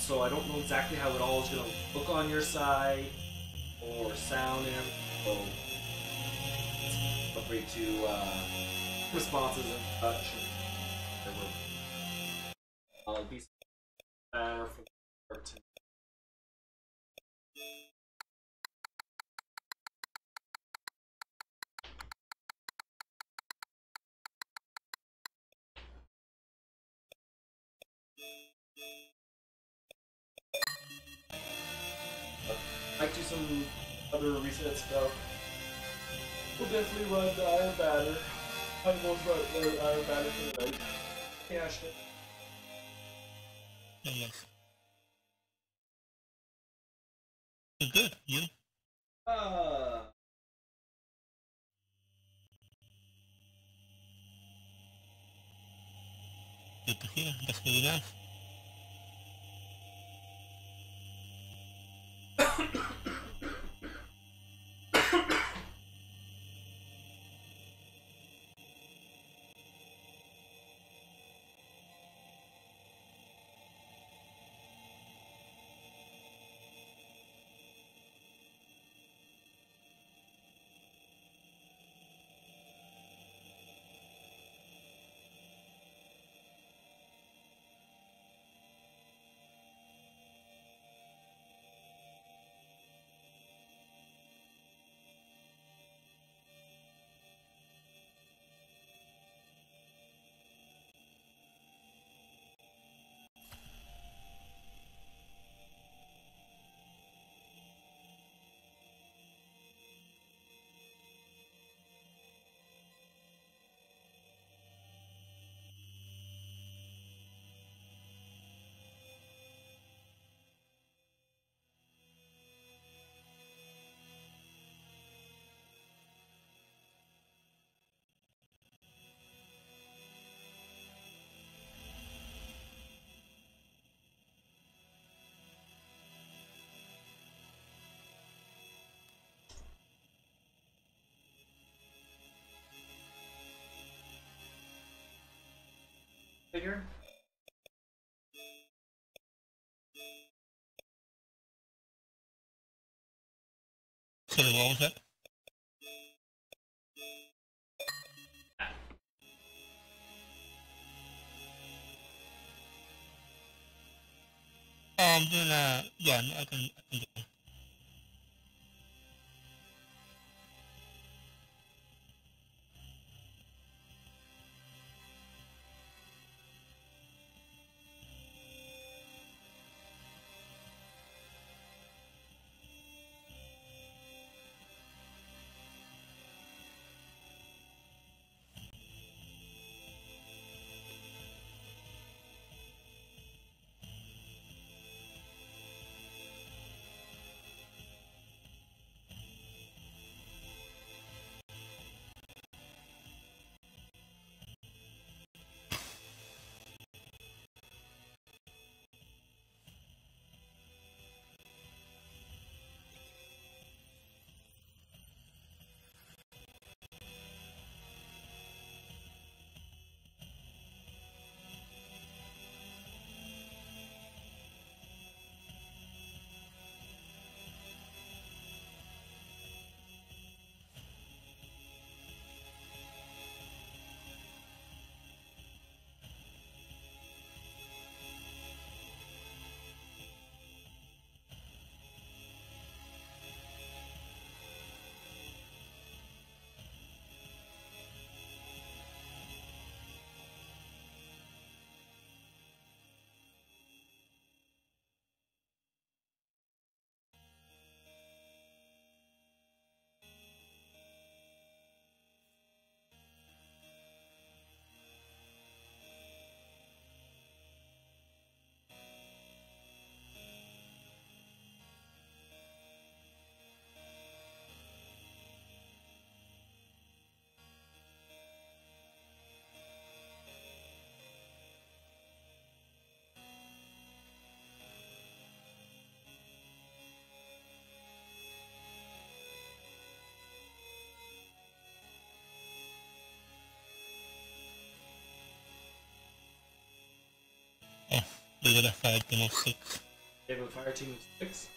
so I don't know exactly how it all is going to look on your side or sound and so feel free to uh, responses and such. Stuff. We'll definitely run the Iron going to run the Iron Banner for the night. Hey, Ashton. Yes. Good, you? Uh, Good to hear. That's really nice. Figure? What was that? I'm doing, uh, yeah, I can, I can do it. Got a six. They have a fire team of six.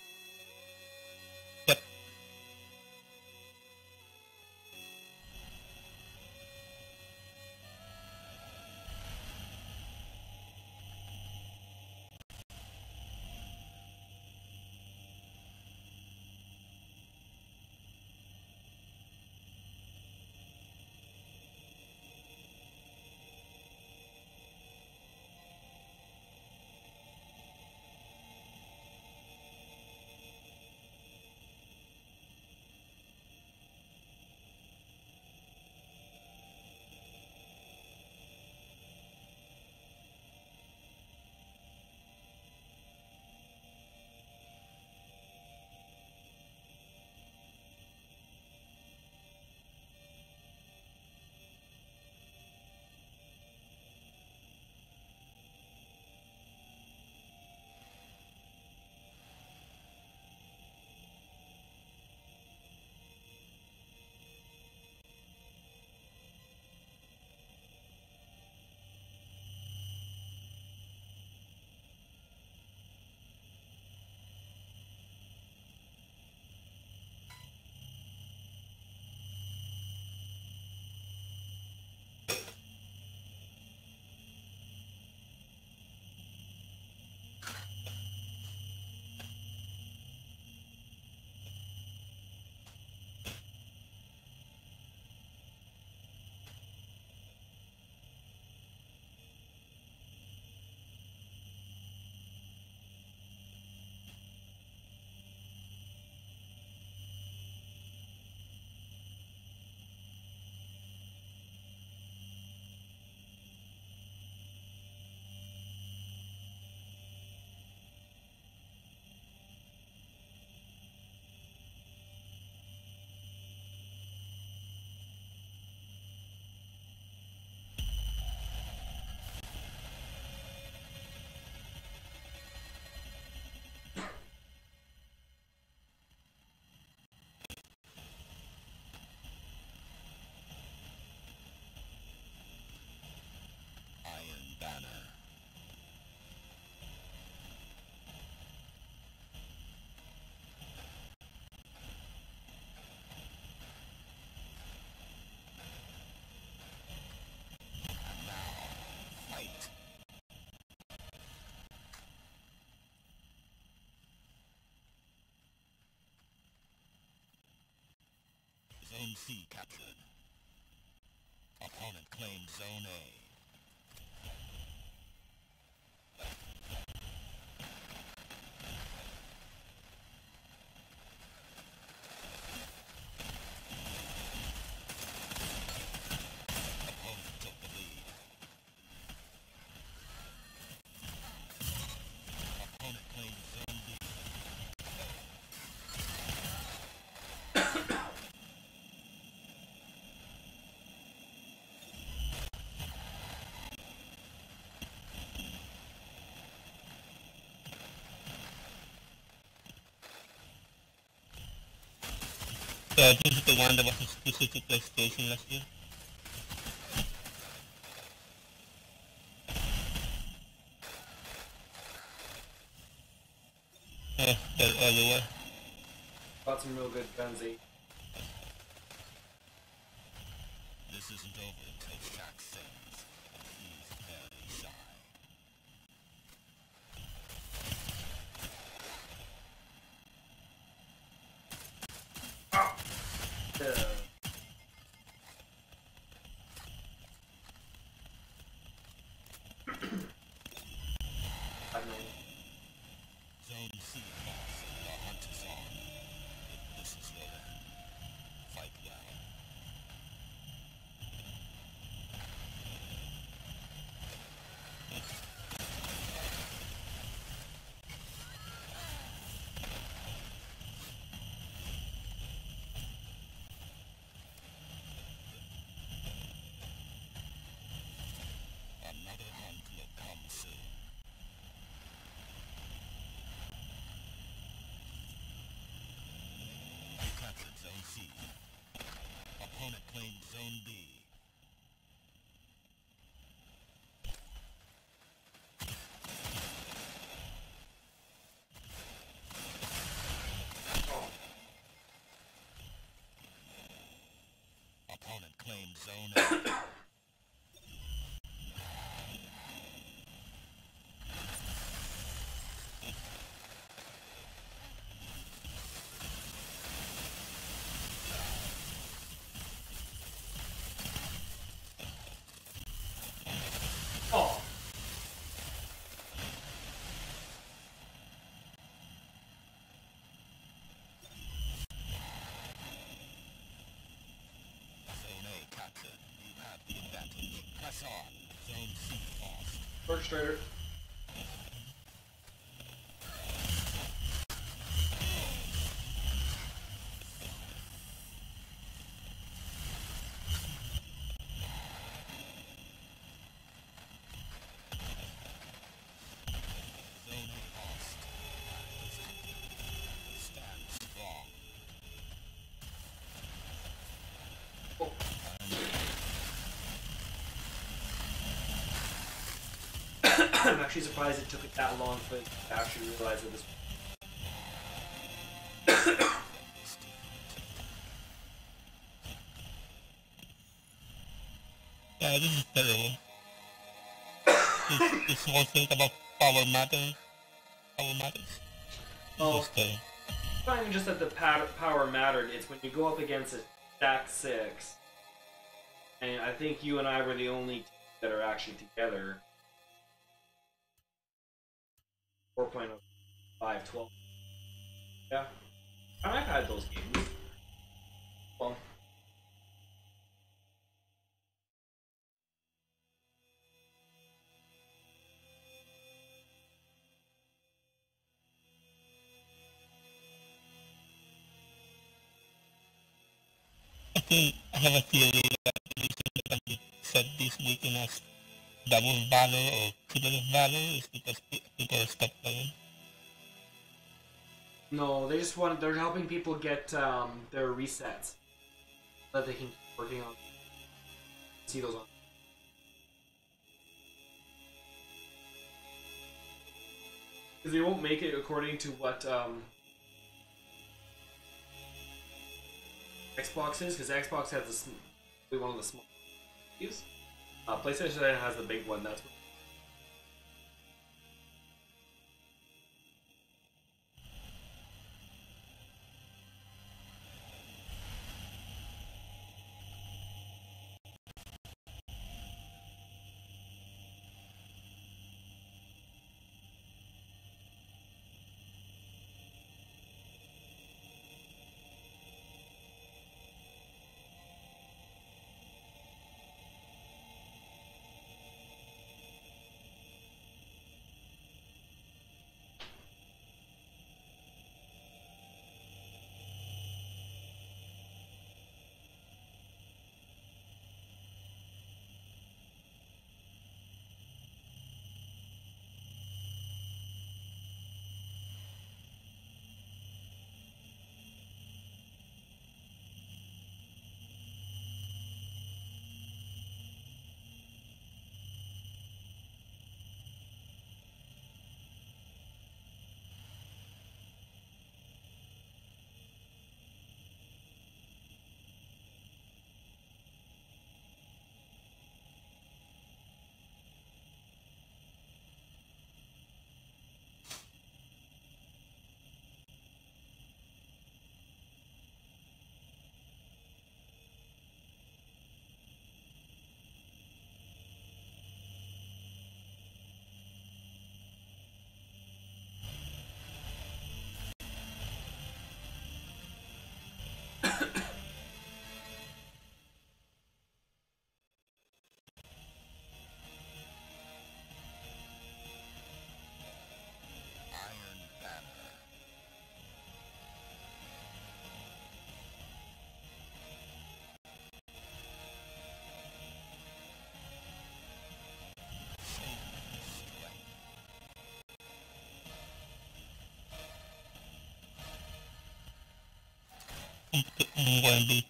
Zone C captured. Opponent claimed Zone A. Opponent took the lead. Opponent claimed Zone B. So this is the one that was exclusive to PlayStation last year. Yeah, they're everywhere. Got some real good guns. eh? This isn't over opponent claimed Zone B. Opponent claimed Zone A. lost. I'm actually surprised it took it that long for it to actually realize that this. Yeah, this is terrible. this, this whole thing about power matters. Power matters. Oh. It's not even just that the power mattered. It's when you go up against a stack six, and I think you and I were the only that are actually together. I have a theory that this can be said this weekend as double valor or triple valor is because pe- people stuck playing. no, they just want. They're helping people get um, their resets that they can keep working on. See those on. Because they won't make it according to what um, Xbox is, because Xbox has the one of the small. Uh, PlayStation has the big one. That's Be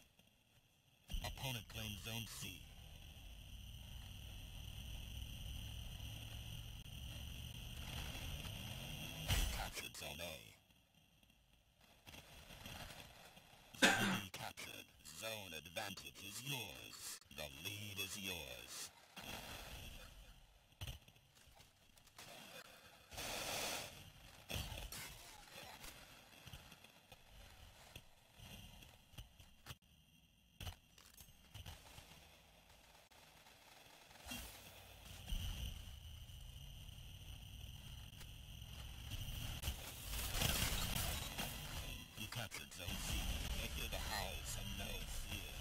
Opponent claimed Zone C. Captured Zone A. Zone B captured. Zone advantage is yours. The lead is yours. The howls and no fear.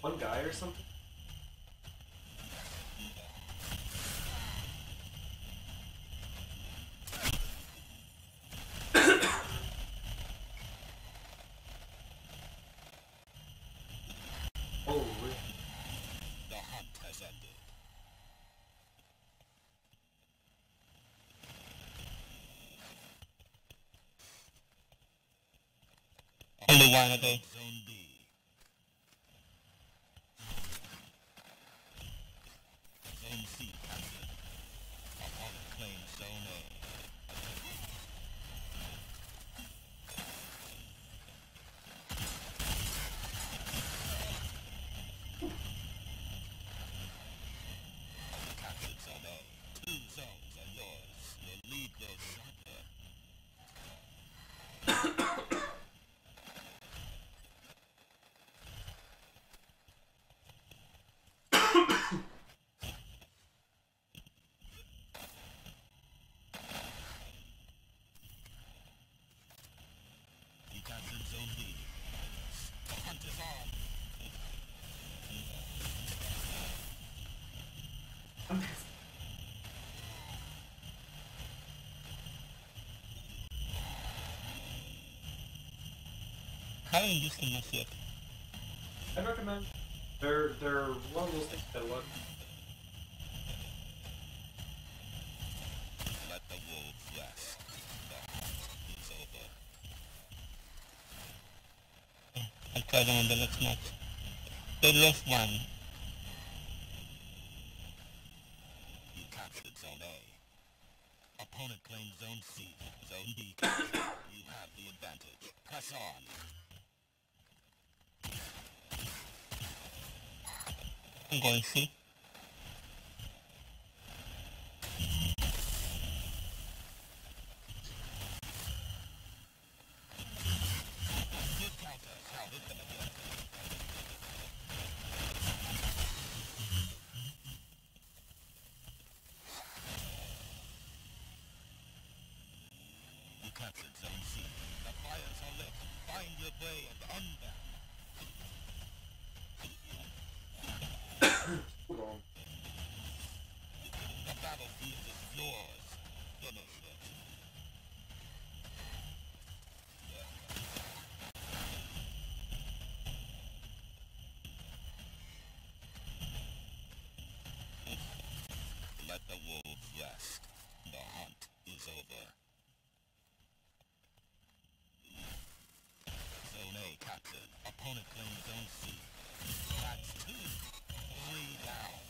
One guy or something? oh, really? The hunt has ended. Only one of them. Zone B. Zone C captured. Opponent claims Zone A. Captured Zone A. Two zones are yours. Your lead grows sharper. You captured Zone B. On. Haven't used them. I'd recommend. They're they're one of those things that look. Let the wolves rest. The hunt is over. The next. They one. You captured Zone A. Opponent claims Zone C. Zone B captured. you have the advantage. Press on. I'm going C. Good counter. Now hit them again. You captured Zone C. The fires are lit. Find your way and unbound. Hold on. The battlefield is yours. Finish it. Let the wolves rest. The hunt is over. Zone A captured. Opponent claims Zone C. That's two. Three down.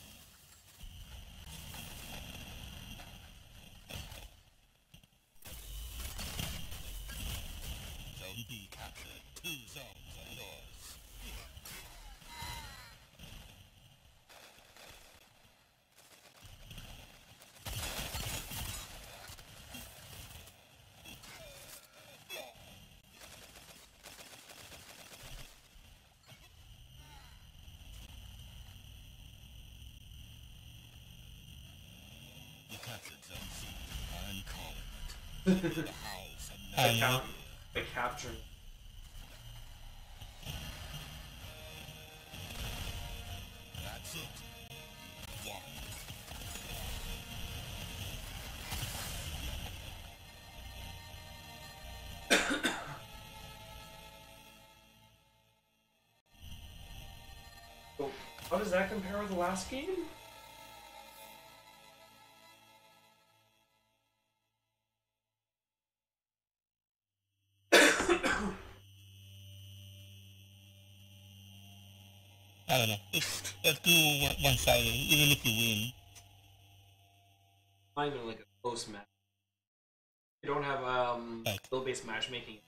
Zone B captured. Two zones are yours. You captured Zone C. I'm calling it. The house I The, count, the capture. That's it. One. So, how does that compare with the last game? Don't know. It's, it's too one- one-sided, even if you win. Not even like a close match. You don't have um Right. skill-based matchmaking.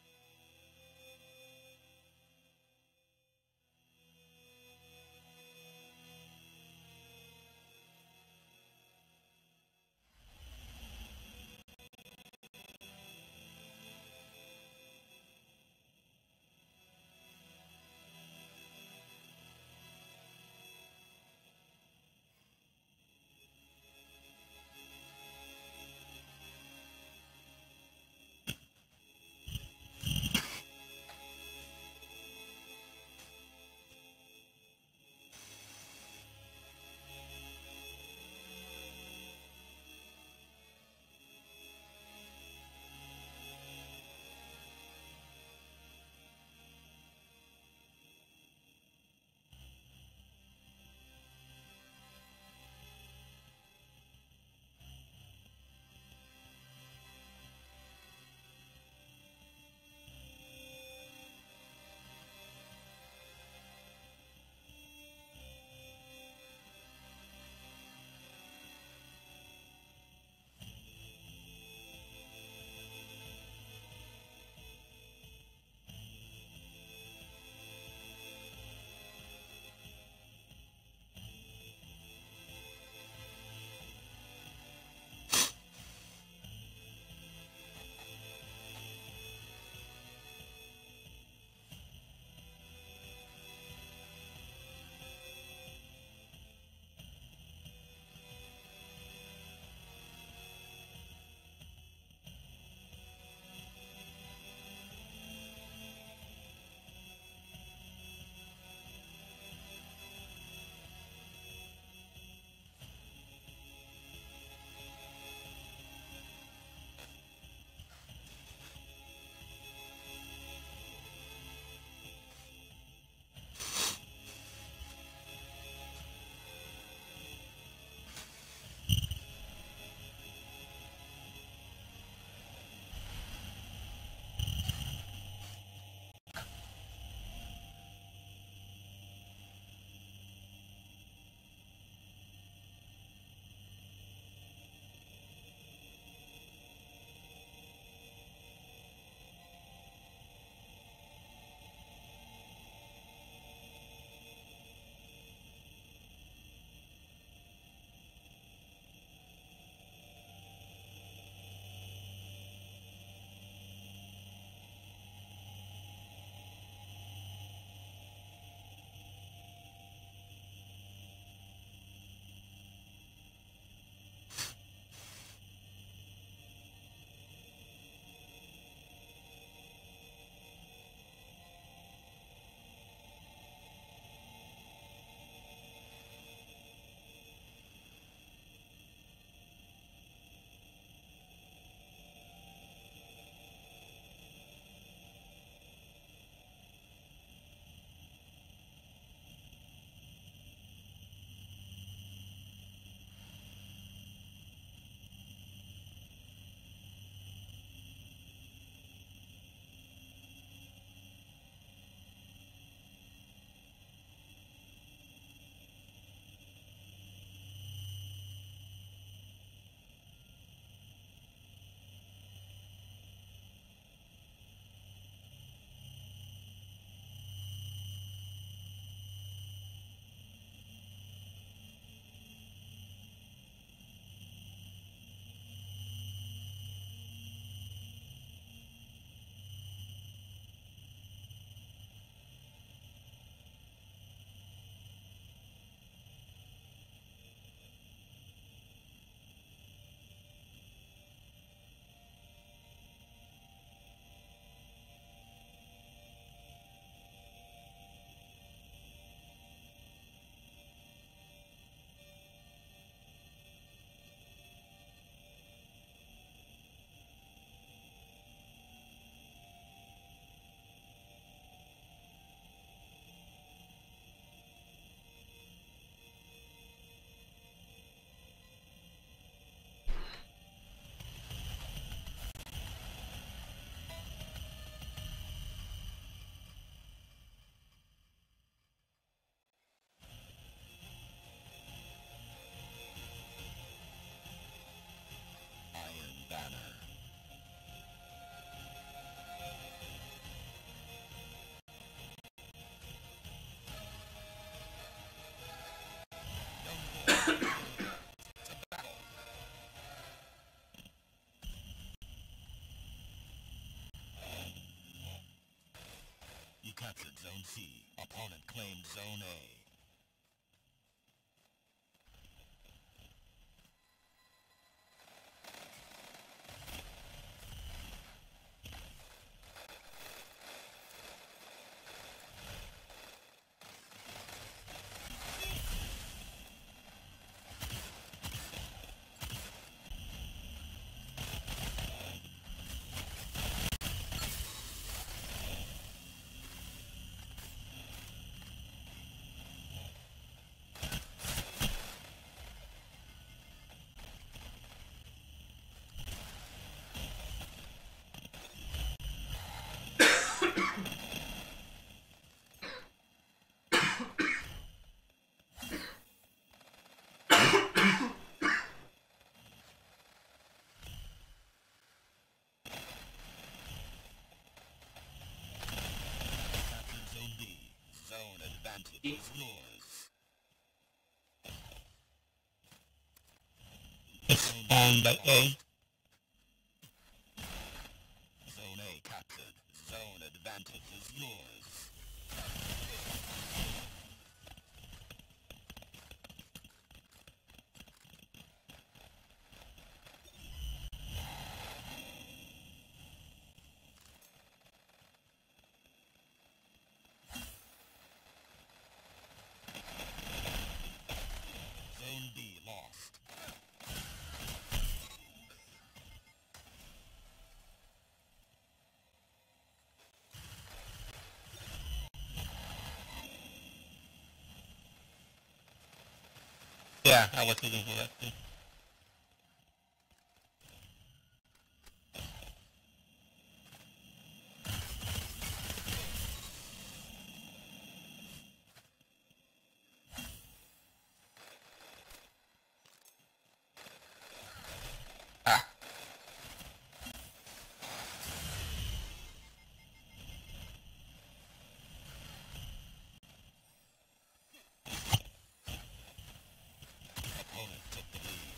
Zone C. Opponent claimed Zone A. Captured Zone B. Zone advantage is yours. It's owned by A. Zone A captured. Zone advantage is yours. Zone B lost. Yeah, I was looking for that too. Ah, Opponent took the lead.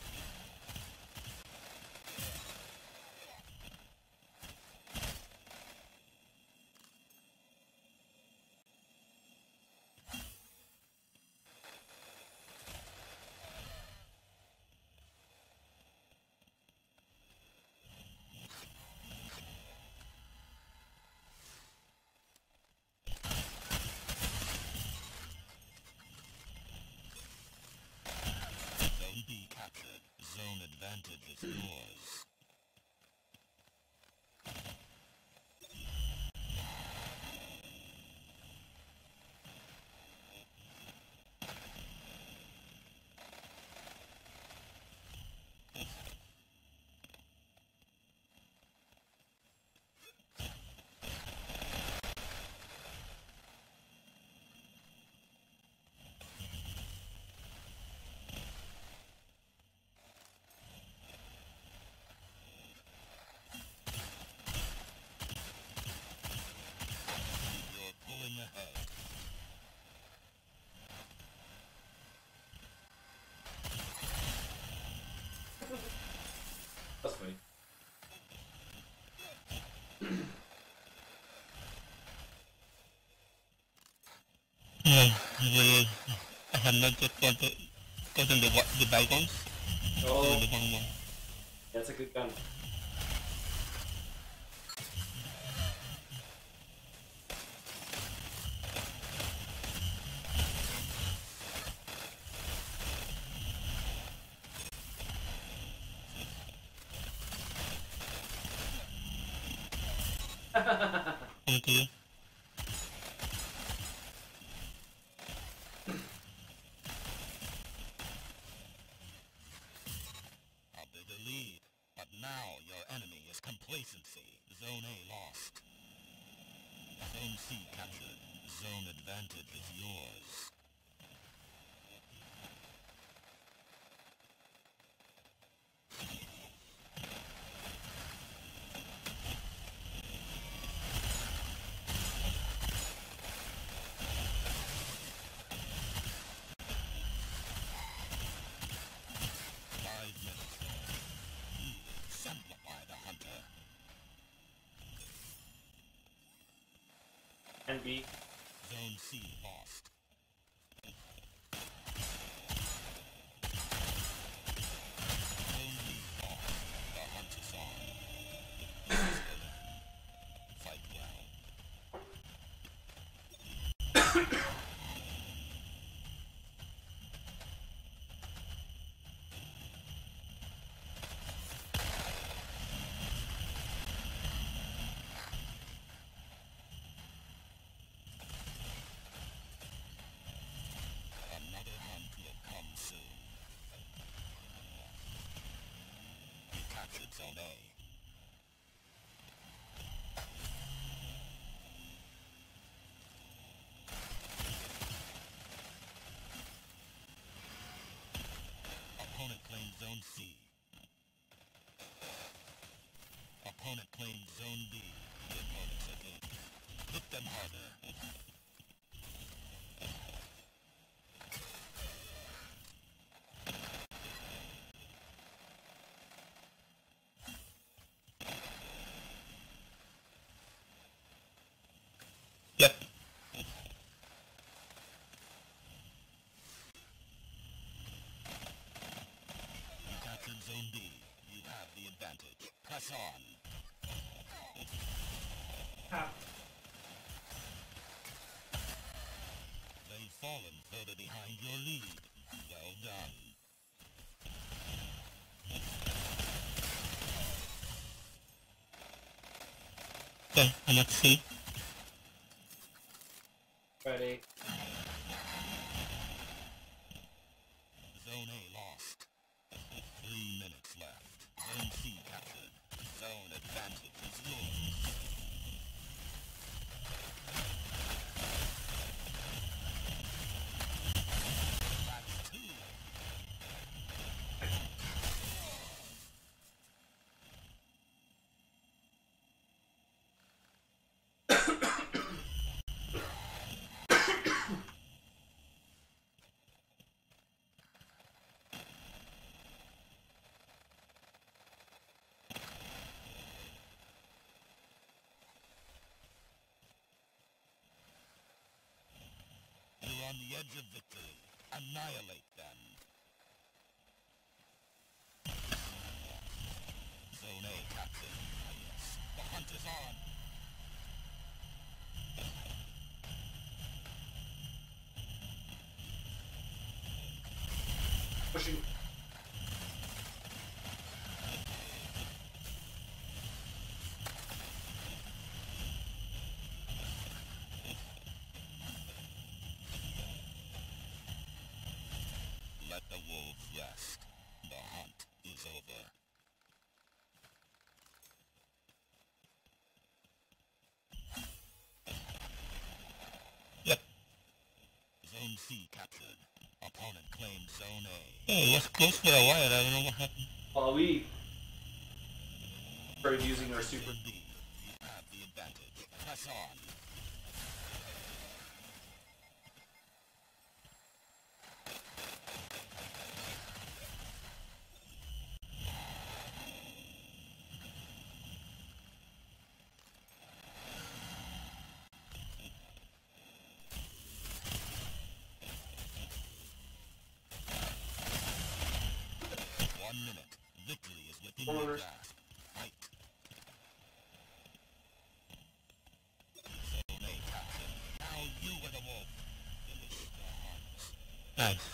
Zone B Zone advantage is yours. You're pulling ahead. That's funny. Yeah, well, I have not just got the, gotten the, wa- the balcons. Oh, The one one. that's a good gun. Coming to you. A bigger lead. But now your enemy is complacency. Zone A lost. Zone C captured. Zone advantage is yours. Five minutes. You exemplify the hunter. And B. Zone C lost. Zone B lost. The hunt is on. Fight well. Another hunt will come soon. You captured Zone A. Opponent claimed Zone C. Opponent claimed Zone B. The opponents. Hit them harder. Yep. You captured Zone B. You have the Press on. They've fallen further behind your lead. Well done. Okay, let's see. Ready. Zone A lost. Three minutes left. Zone C captured. Zone advantage is yours. That's two. You're on the edge of victory. Annihilate them. Zone A captain. Yes. The hunt is on. Pushing. Let the wolves rest. The hunt is over. Zone C captured. Opponent claimed Zone A. Yeah, it was close for a while. I don't know what happened. While we started using our super. Zone B, you have the advantage. Press on. One minute. Victory is within your grasp. Fight. Zone A captain. Now you are the wolf. Finish the hunt. Nice.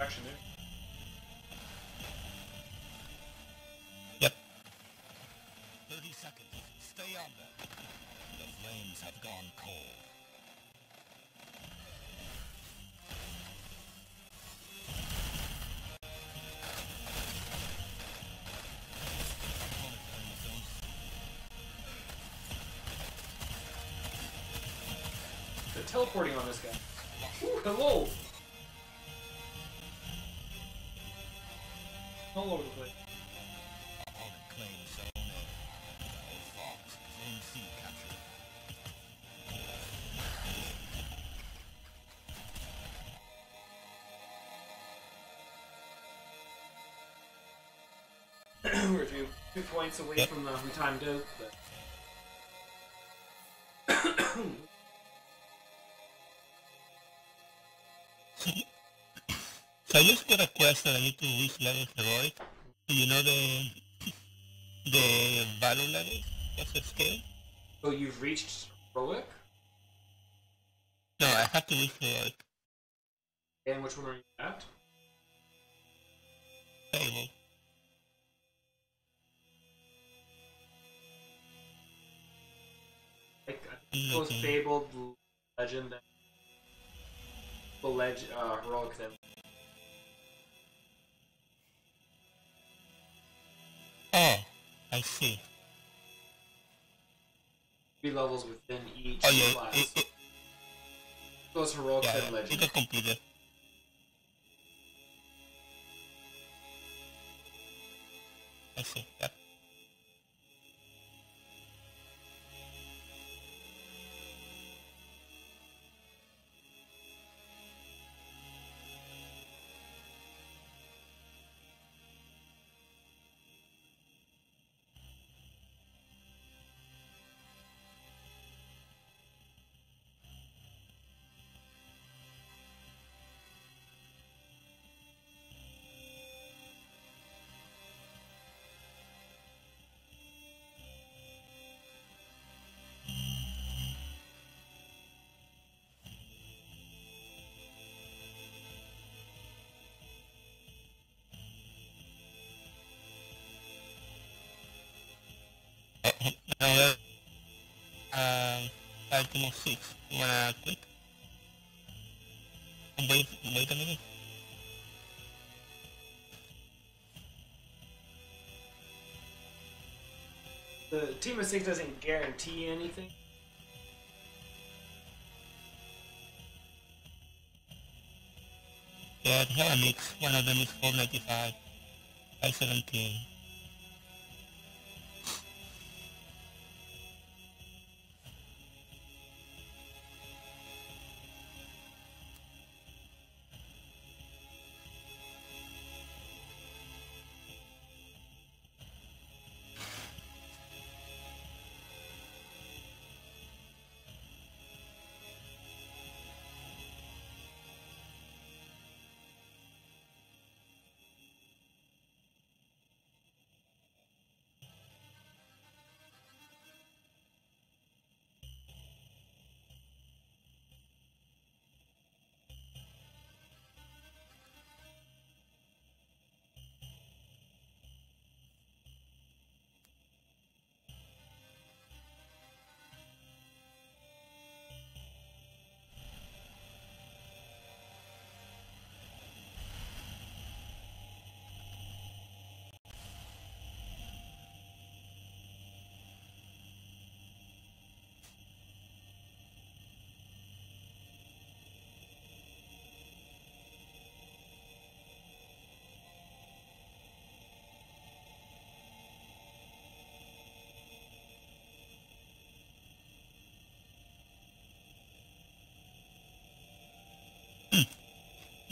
Action there. On. The flames have gone cold. Teleporting on this guy. Ooh, hello! Points away from the we timed out, but So I just got a question. I need to reach level heroic. Do you know the the value level? What's the scale? so you've reached heroic. No, I have to reach heroic. And which one are you I see. three levels within each Oh yeah, class. it, it, Those heroic yeah, then yeah, it legend. got completed. I see. Yep. Item um, of six. You wanna quit? Wait, wait a minute. The team of six doesn't guarantee anything. Yeah, mix. One of them is 495. 517.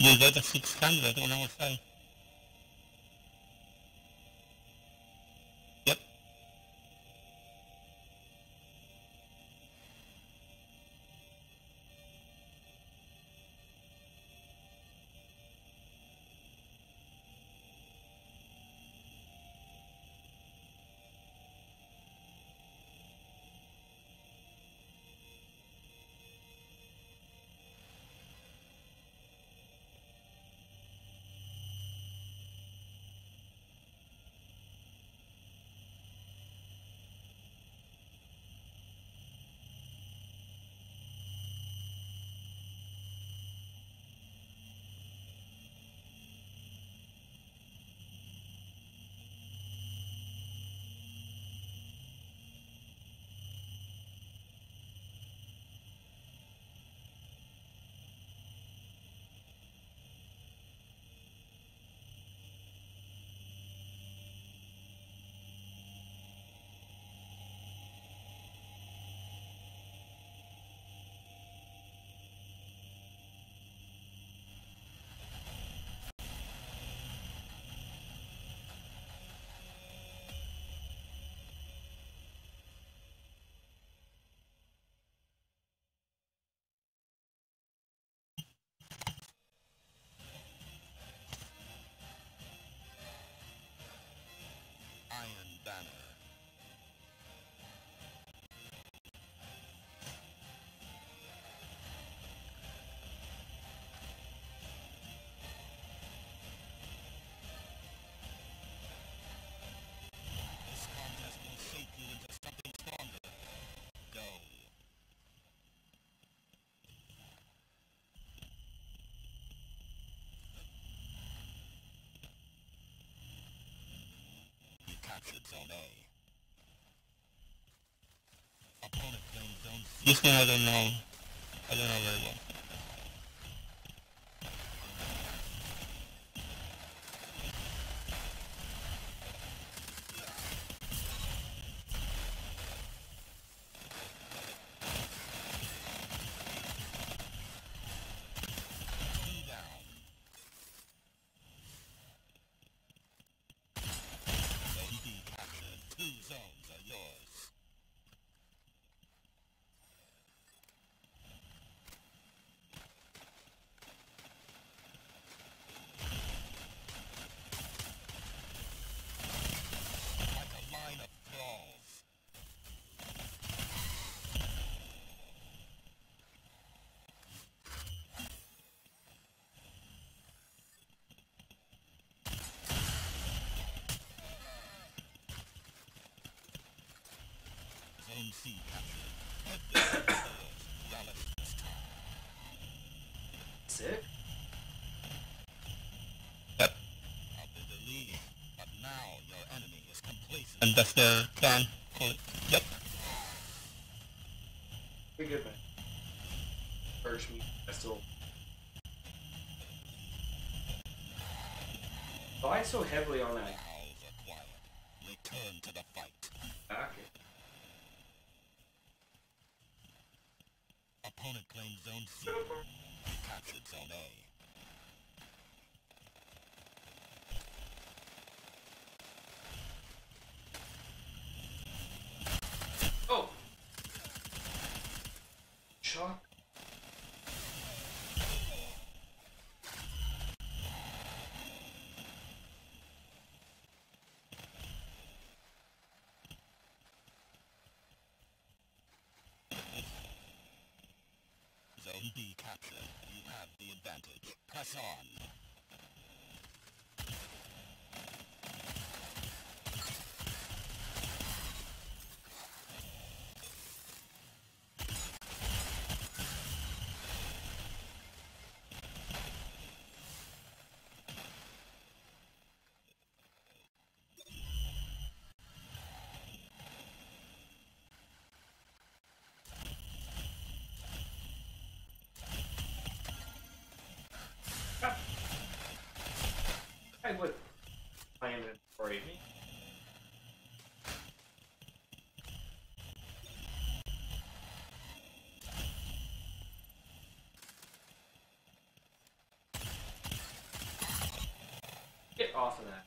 You got a 600 on our side. Yep. Zone A. Opponent claims Zone C. This one I don't know. I don't know very well. Two down. Zone B captured. Two zones are yours. Like a line of thralls. Zone C captured. Relish this time. Sick. Yep. Up in the lead, but now your enemy is complacent. And that's the plan. Yep. Pretty good, man. Me. I still. Why so heavily on that Owls are quiet. Return to the fight. back? Opponent claims Zone C. You captured Zone A. Oh! Shock. Zone B captured. You have the Press on. I would. My inventory. Get off of that.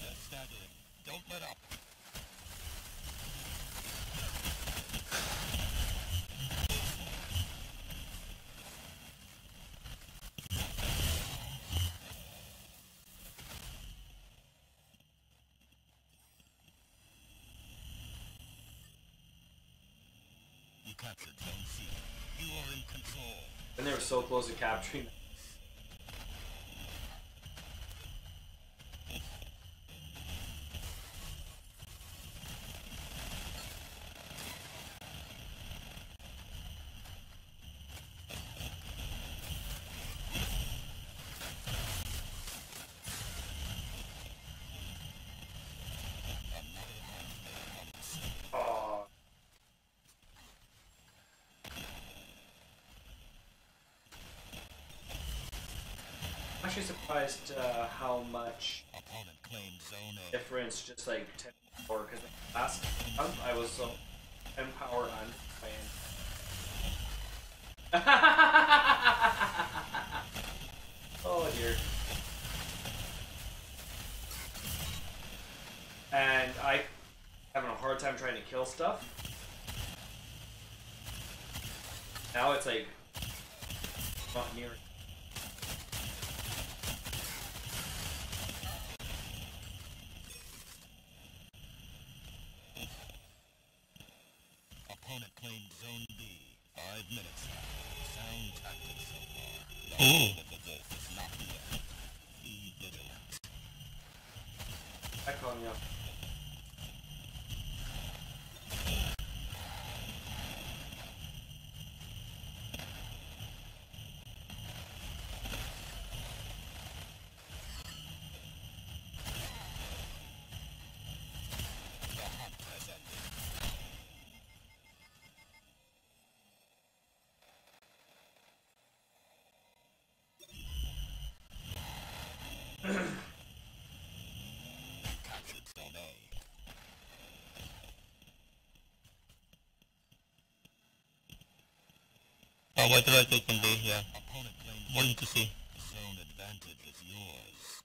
They're staggering. Don't let up. You captured Zone C. You are in control. And they were so close to capturing. Oh. I'm actually surprised uh, how much difference just like 10 power because last month I was so 10 power on oh dear. And I having a hard time trying to kill stuff. Now it's like not near. Opponent claimed Zone B. Five minutes now. Sound tactics so far. The Ooh. end of the wolf is not near. Be vigilant. I call you up. Uh, what do I take from there? Yeah. Opponent claims Wanting to see. zone advantage is yours.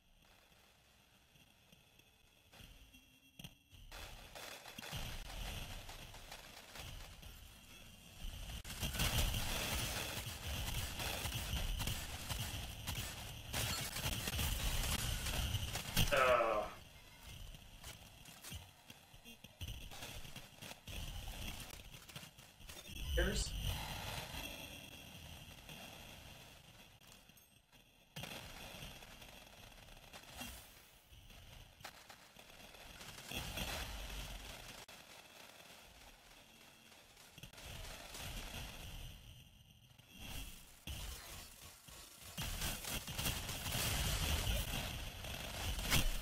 Uh, here's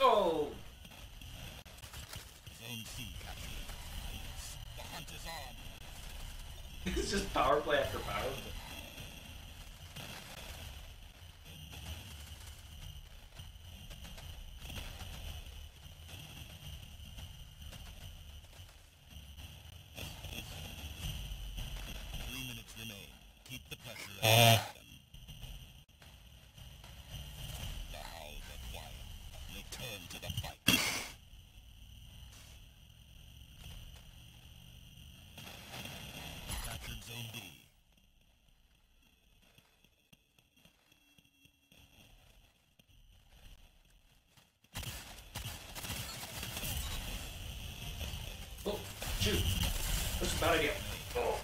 Oh, Zone C captured. The hunt is on. it's just power play after power play. Three minutes remain. Keep the pressure Uh, on them. The howls are quiet. Return to the fight. Captured Zone Oh, shoot. That's a bad idea. Oh,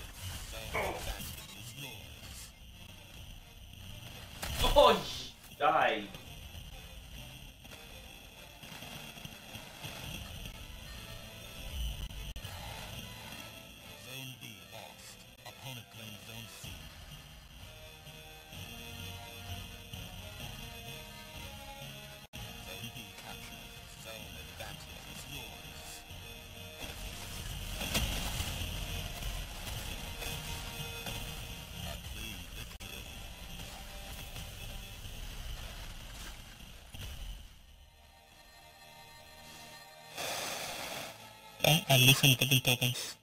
I listen to the tokens.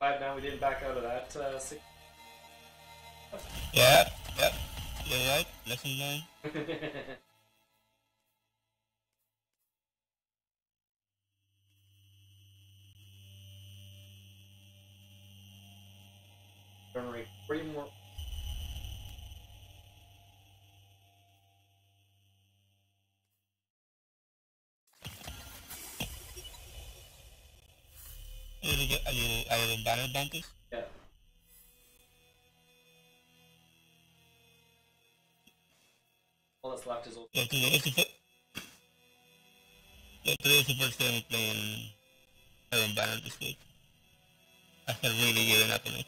Glad now we didn't back out of that. Uh, six. Yeah, yep. You're right. Lesson learned. Are you, are you, are you in battle? Yeah. All that's left is old. Yeah, today is the first... Yeah, today is the first time I'm playing Iron Banner this week. After really giving up on it.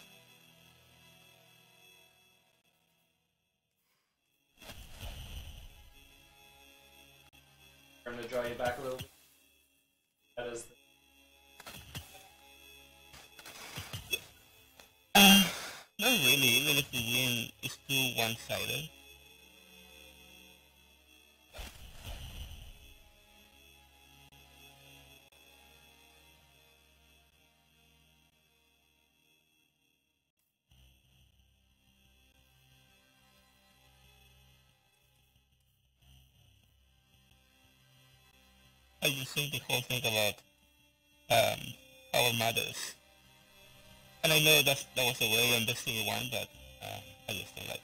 Trying to draw you back a little bit. That is. Uh, not really, even if the win is too one-sided. I just think the whole thing about um, our mothers. And I know that that was a way on Destiny 1, but uh, I just don't like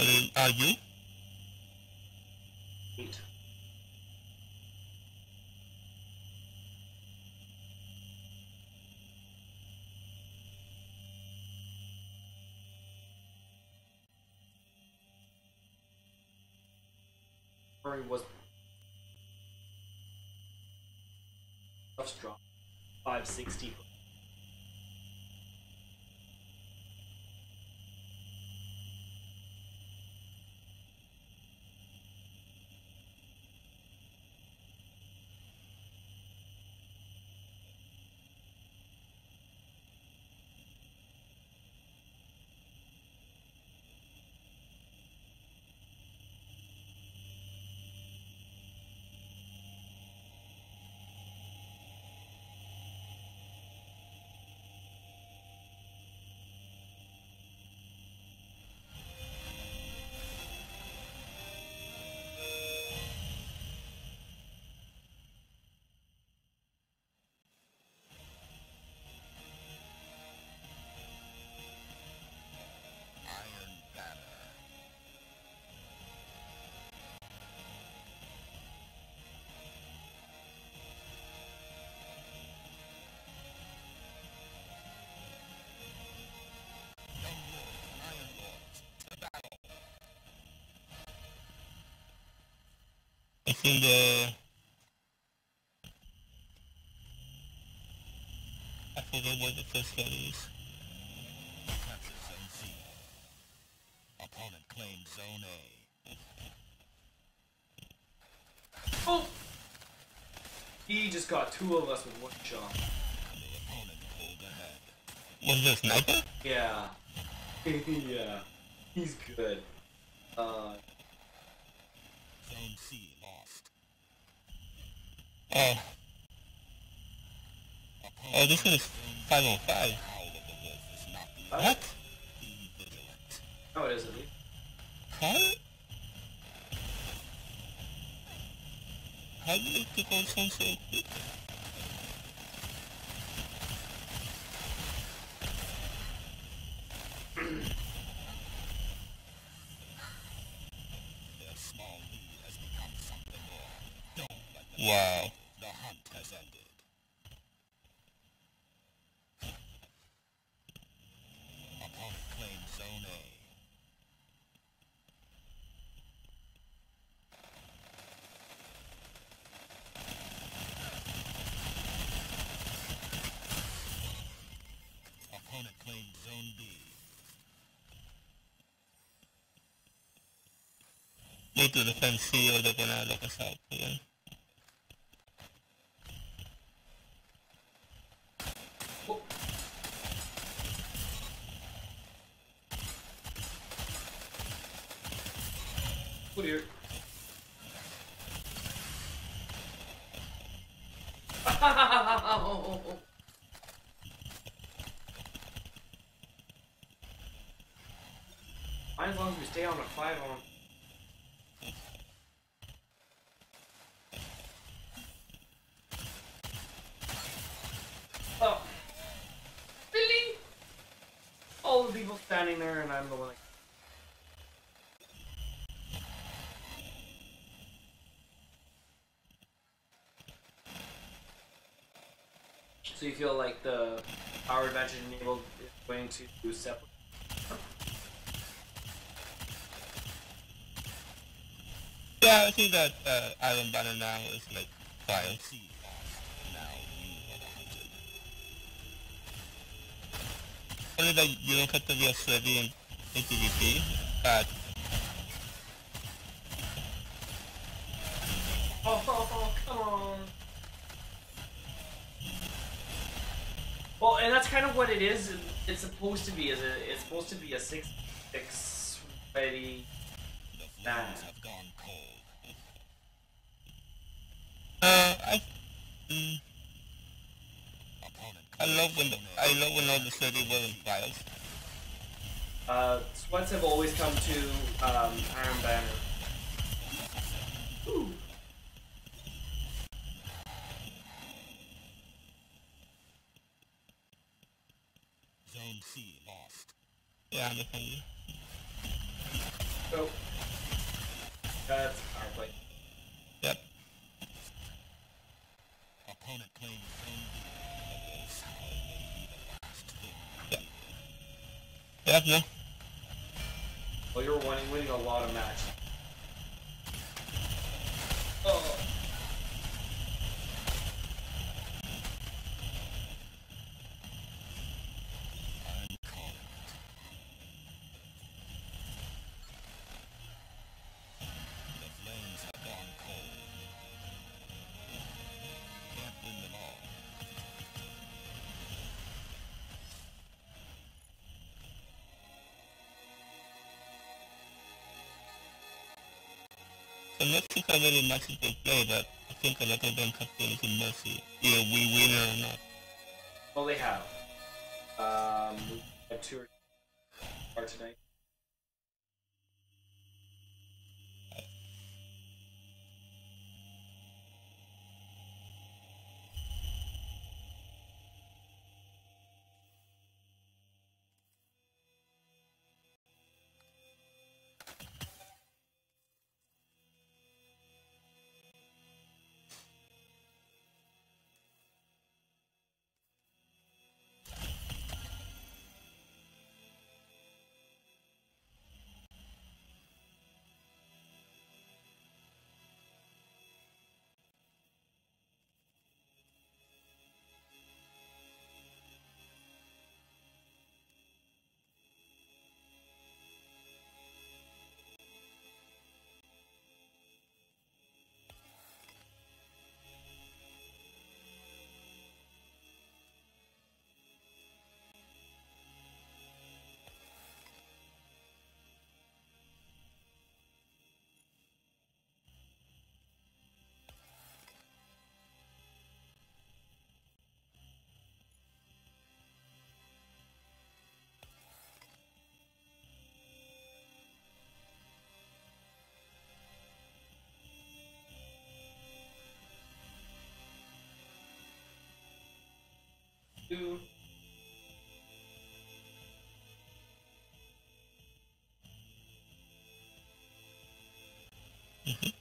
are you? Eight. Was Just drop 560. I think the... I forget what the first one is. Capture Zone C. Opponent claimed Zone A. Oh! He just got two of us with one shot. The opponent pulled ahead. Was the sniper? Yeah. yeah. He's good. Uh, Zone C lost. Oh, Opponent oh, this is Zone 5 on 5. Howl of the this is not the oh What? What? Oh, it is at least. Huh? How did it so so quick? Their small lead has become something more. Don't let them Wow. The hunt has ended. Opponent claimed Zone A. Opponent claimed Zone B. Need to defend C or they're gonna lock us out again. Here? As long as we stay on a five on. Oh. Really? All the people standing there and I'm the one that... So you feel like the power advantage enabled is going to separate? Yeah, I think that uh, Iron Banner now is like 5. C lost. Now you are the hunted. That you don't to be as ready in, PvP, Oh, oh, come on. Well, and that's kind of what it is. It's supposed to be. Is it? It's supposed to be a six six ready. The. flames have gone cold. uh, I, mm, Opponent I claimed love when the, Zone A. In files. Uh, sweats have always come to um, Iron Banner. Think how many matches they play, but I think a lot of them have finished in mercy. Either we win or not. Well, they have. Mm-hmm.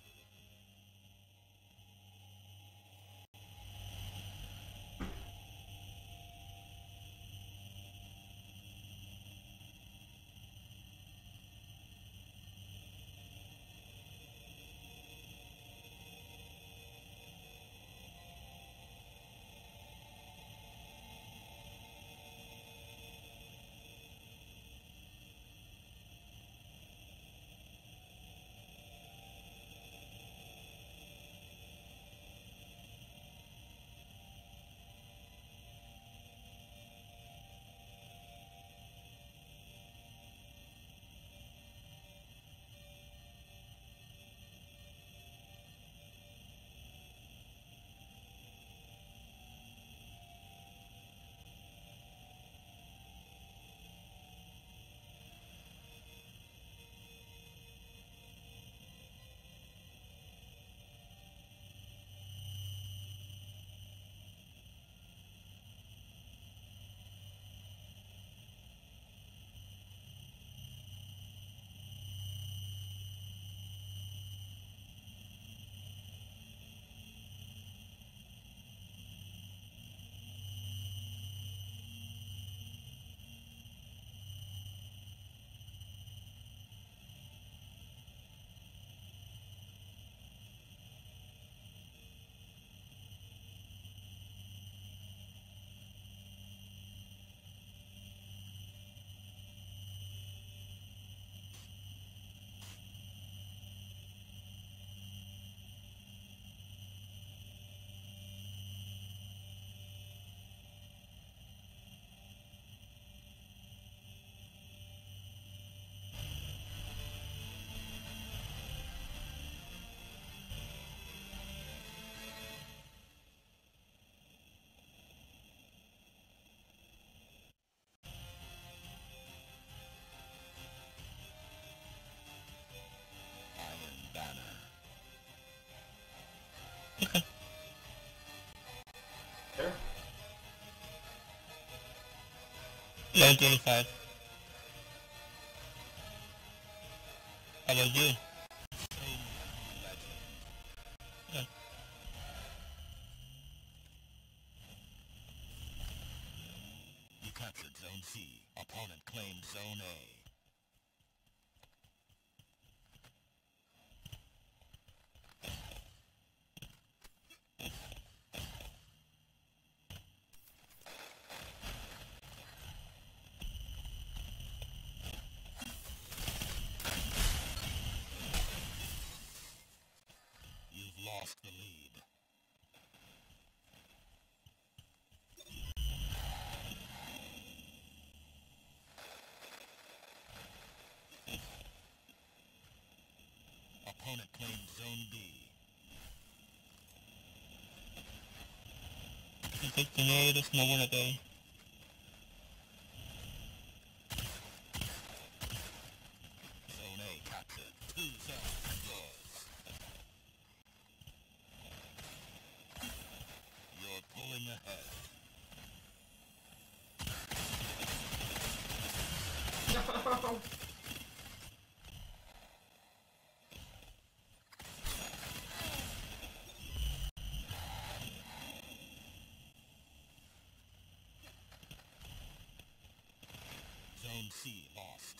There. 925. How about you? Show me a legend. Yeah. You captured Zone C. Opponent claimed Zone A. You've lost the lead. Opponent claimed Zone B. Take the one A captured. Two zones yours. You're pulling ahead. Zone C lost.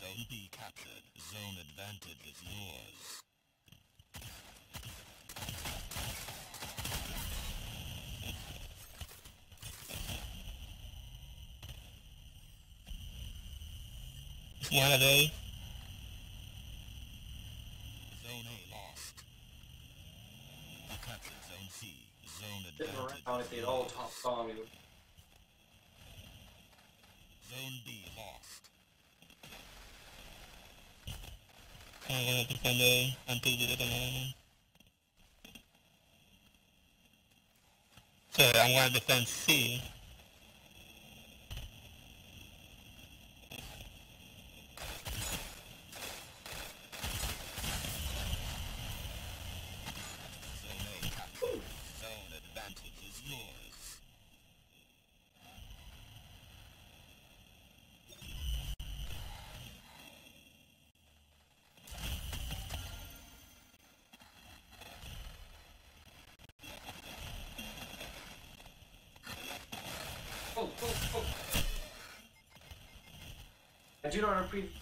Zone B captured. Advantage is yours. One at Zone A lost. You captured Zone C. Zone Sitting advantage around if is they'd all top saw me. Zone B lost. Sorry, I'm gonna defend C. Zone A captured. Zone advantage is yours. Oh, oh, oh. I do not appreciate.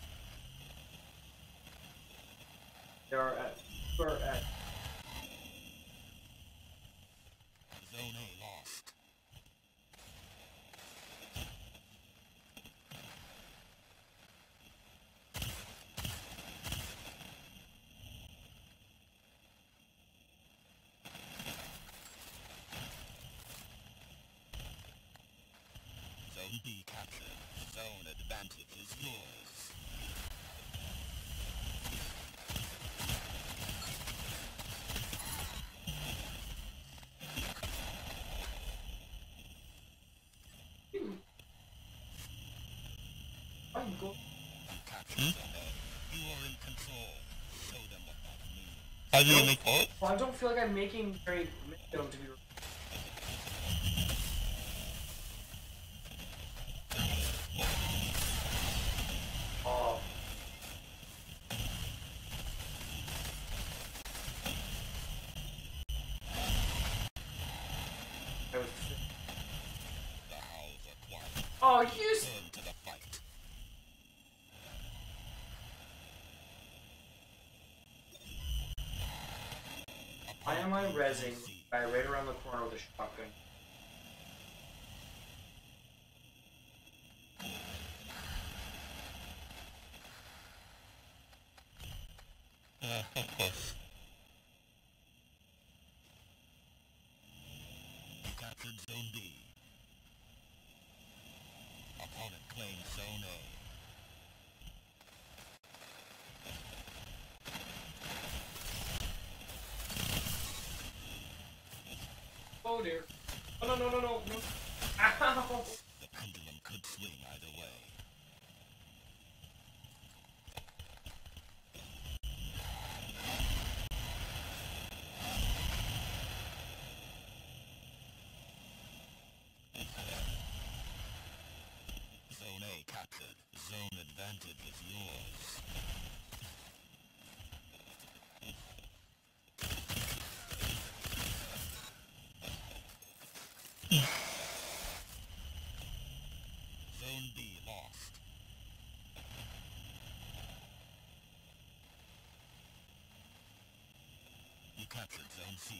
They are at. We're at. Zone A lost. Zone B captured. Zone advantage is yours. I'm go- You captured Zone A. You are in control. Show them what that means. How you make ult? Well, I don't feel like I'm making very them to be. Oh. I was. The howls are quiet. Oh, you. s- Turn to the fight. Why rezzing guy right around the corner with a shotgun? Uh, Zone B. Opponent claims Zone A. Oh dear. Oh no no no no no. Ow! The pendulum could swing either way. Zone A captured. Zone advantage is yours. Zone B lost. You captured Zone C.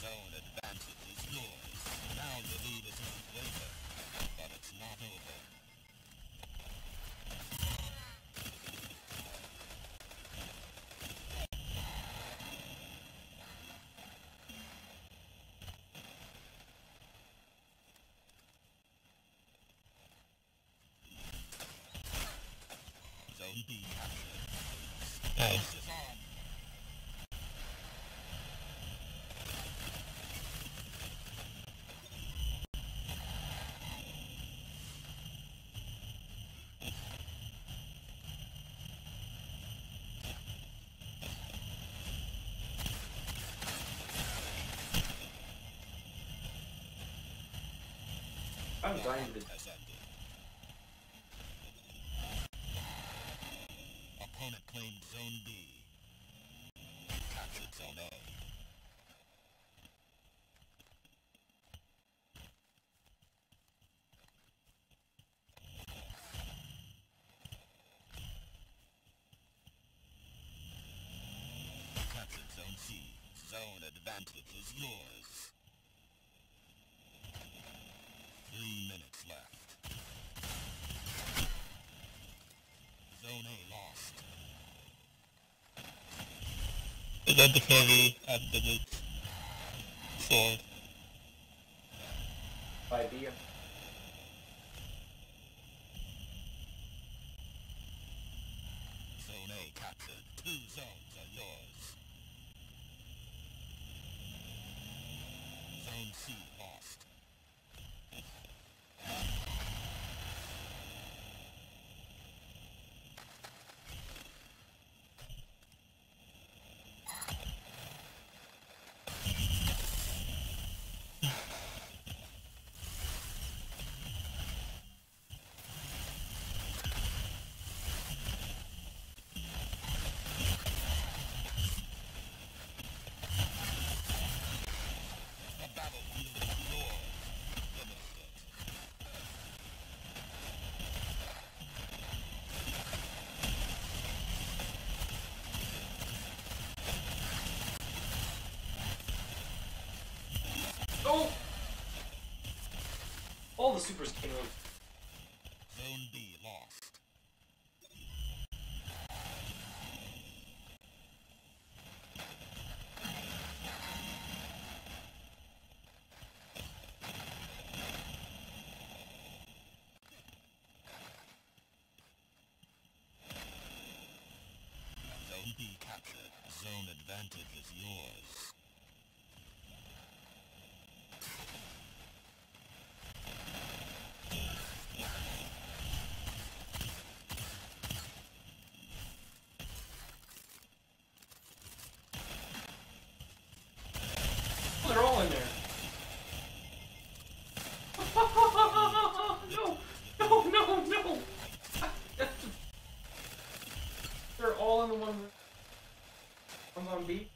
Zone advantage is yours. Now your lead is even greater. But it's not over. Zone B captured. Nice. Is on. I'm dying to. Opponent claimed Zone B. Captured Zone A. Zone C. Zone advantage is yours. Three minutes left. Zone A lost. Is that the heavy at the? Sword. By B. Zone A captured. Two zones are yours. Zone C lost. The battlefield is yours. Finish it. Oh! All the supers came out. Zone B lost. Zone B captured. Zone advantage is yours. Oh, they're all in there. no! No, no, no! The one room. One's on B.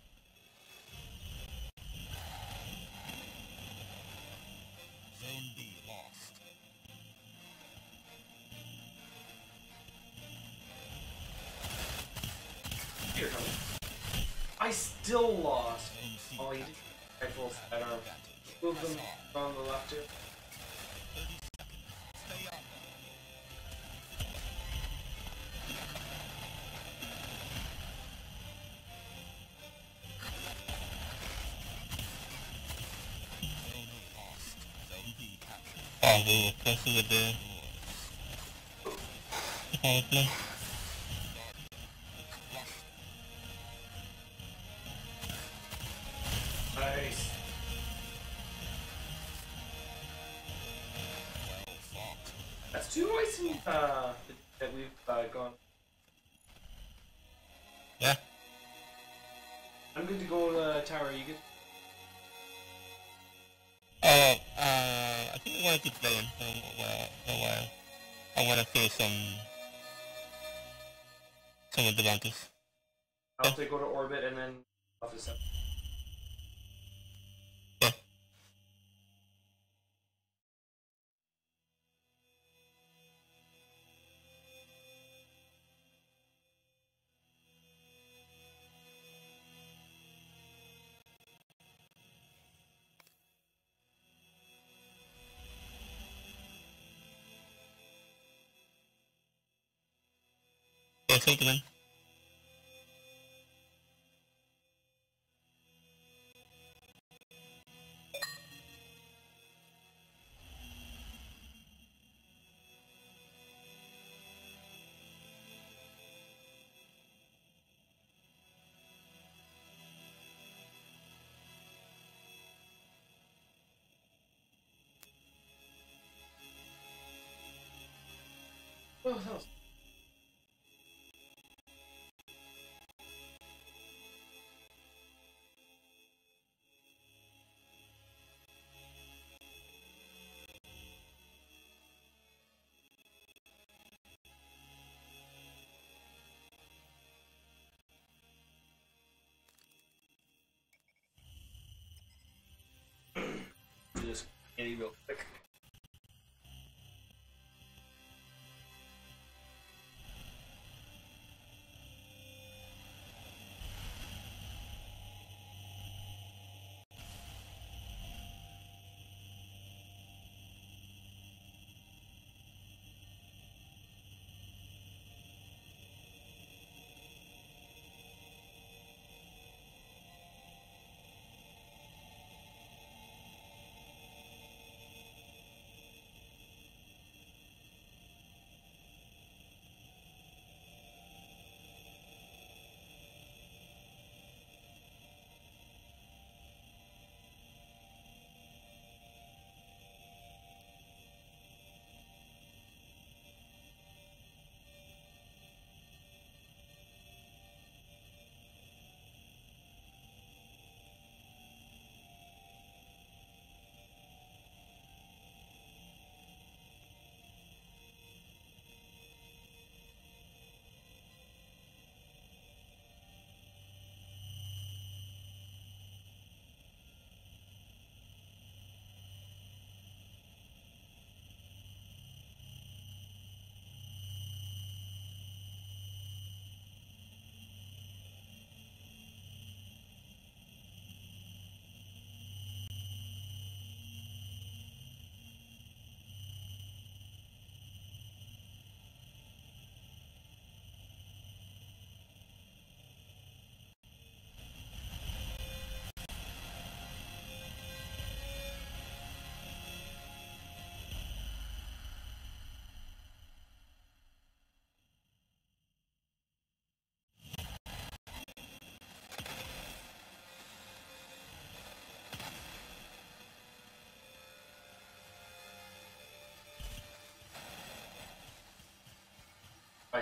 Zone B lost. Here comes. I still lost. Oh, you did. I full set arm. Move them on. the left too. 这个灯好的 the. I'll take go to orbit and then off the center. Yeah. Yeah, Oh, Do this real quick.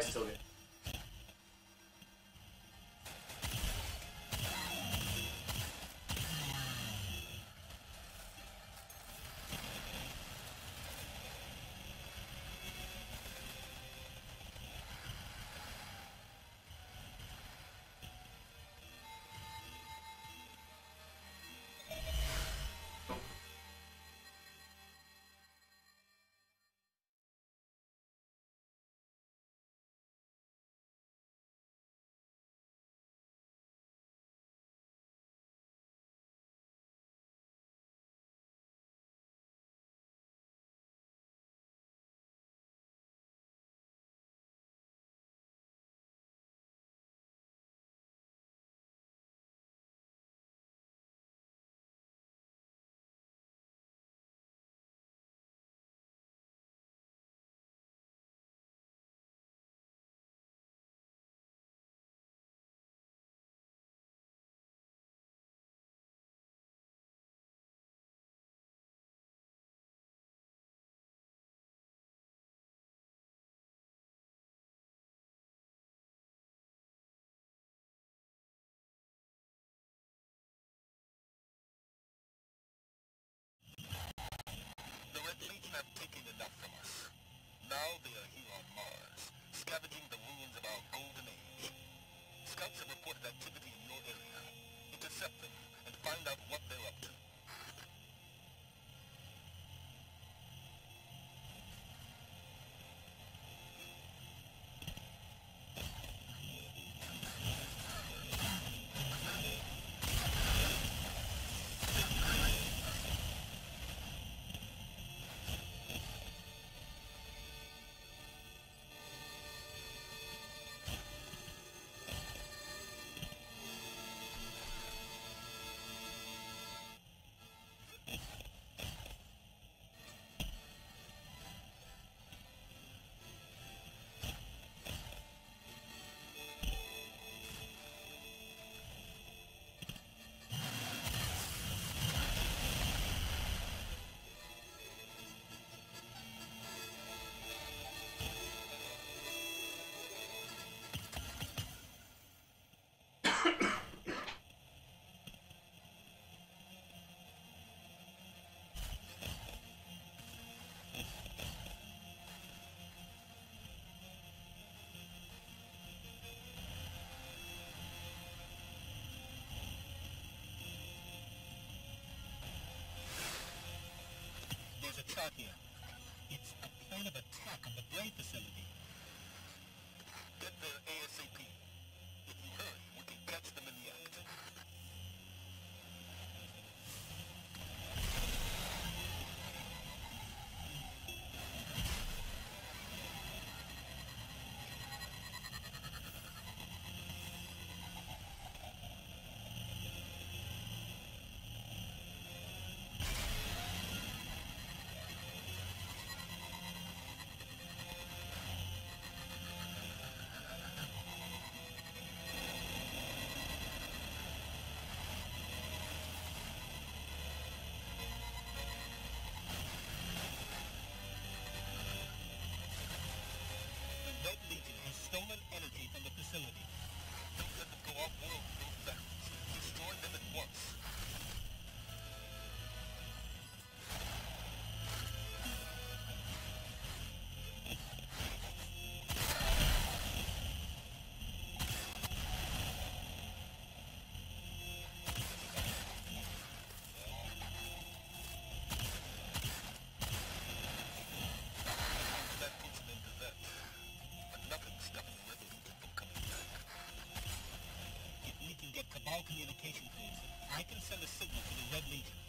I still have taken enough from us. Now they are here on Mars, scavenging the ruins of our golden age. Scouts have reported activity in your area. Intercept them and find out what they're up to. Chart here. It's a plan of attack on the Bray facility. Get there ASAP. Legion Cabal communication codes, I can send a signal to the Red Legion.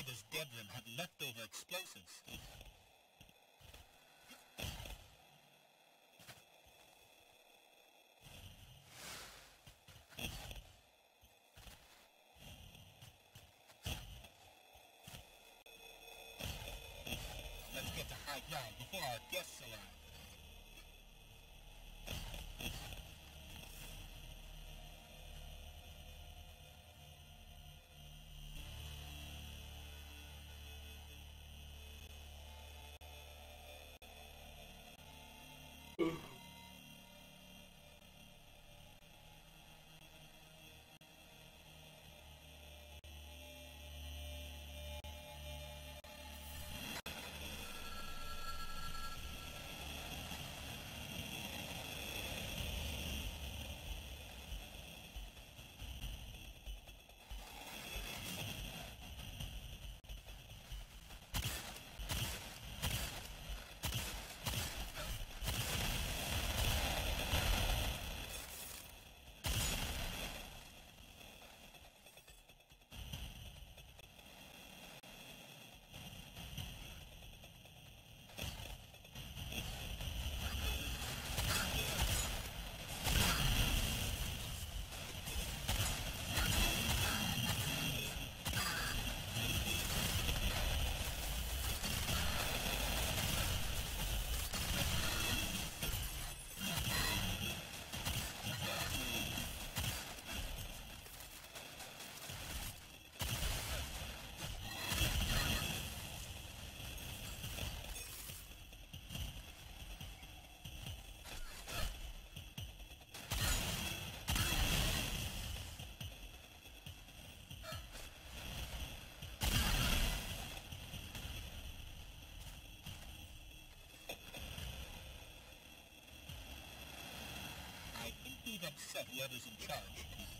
Snyder's bedroom had leftover explosives. even set the others in charge.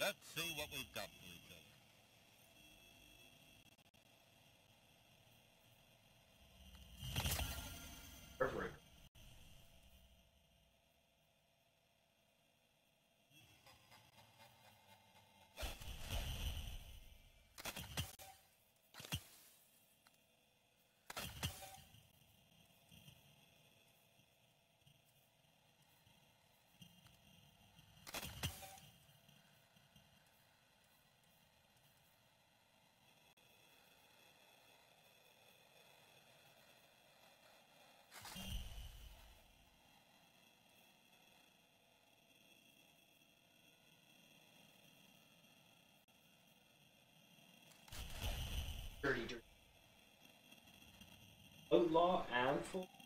Let's see what we've got Outlaw and full.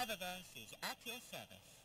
Eververse is at your service.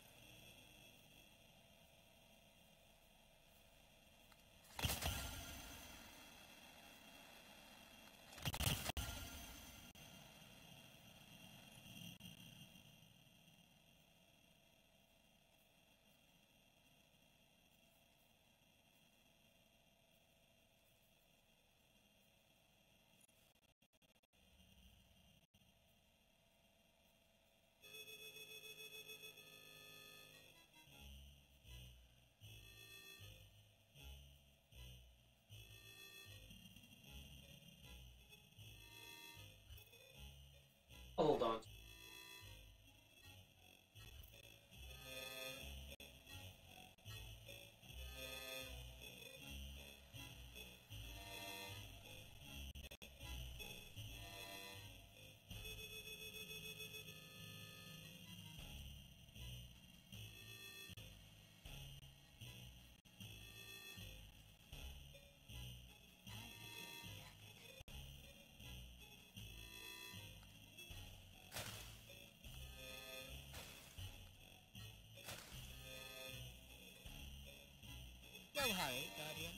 Guardian.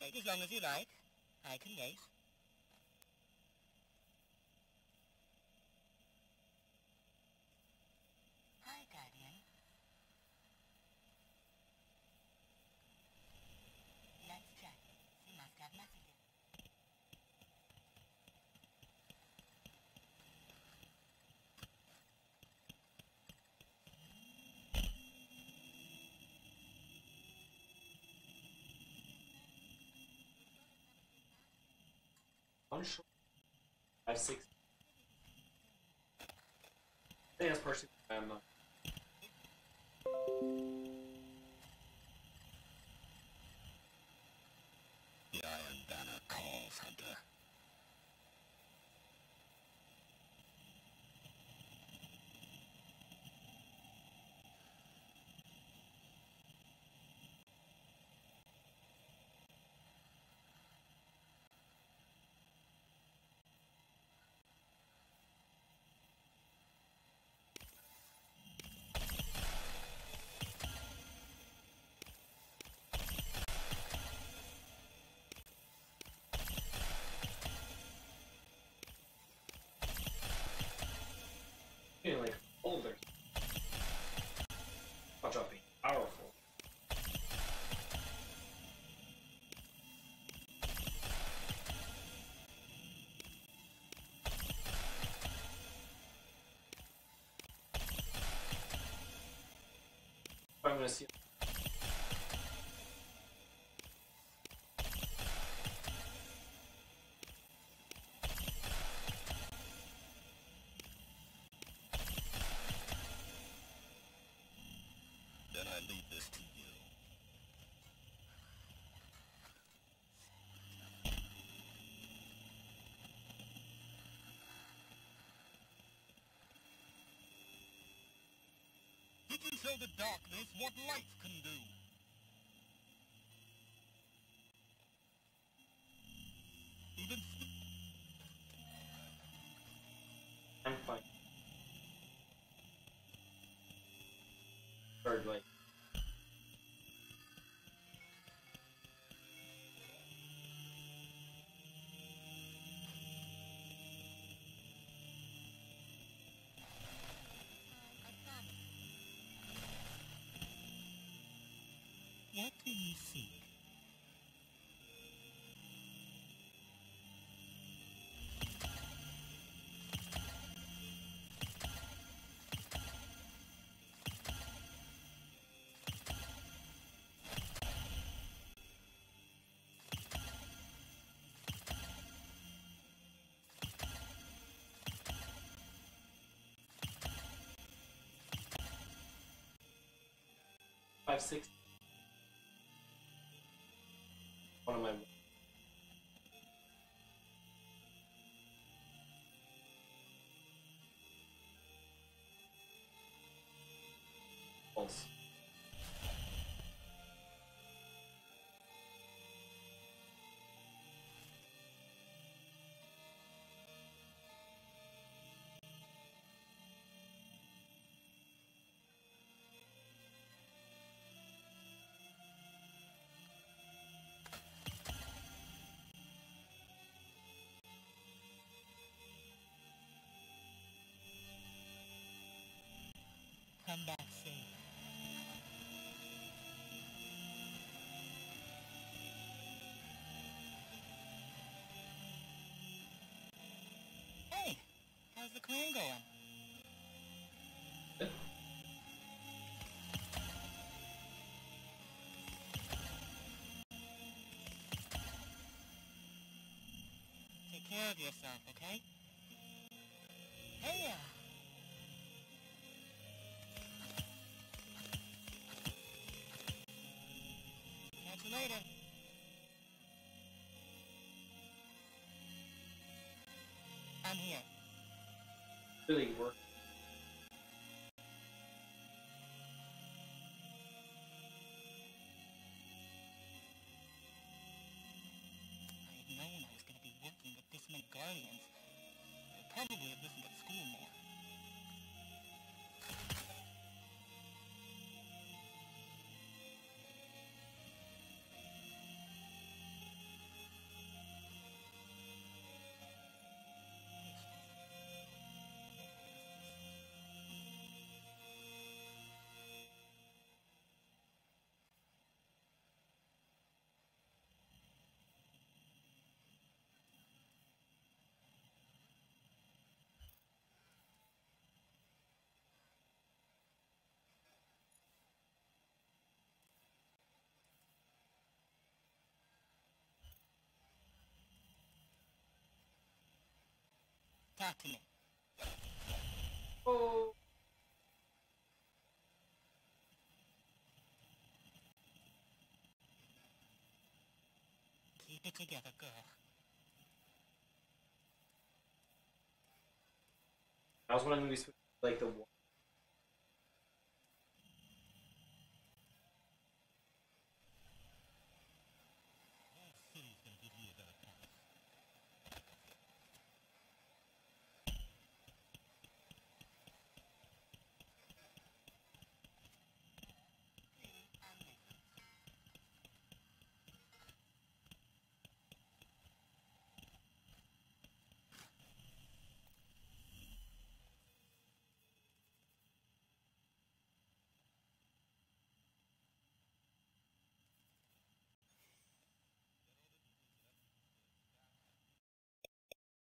Take as long as you like. I can wait. Hi, Guardian. Let's check. You must have messages. One short. Five, six. I think that's partially I'm not. progressive Can show the darkness what light can do. Five six. One of my. Pulse. Come back safe. Hey, how's the clan going? Take care of yourself, okay? Hey, uh, Really work. I had known I was going to be working with this many guardians. I'd probably have listened at school more. Me. Oh. Keep it together, girl. I was wondering if switched to, like the one.